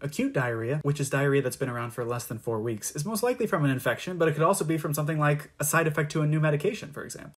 Acute diarrhea, which is diarrhea that's been around for less than four weeks, is most likely from an infection, but it could also be from something like a side effect to a new medication, for example.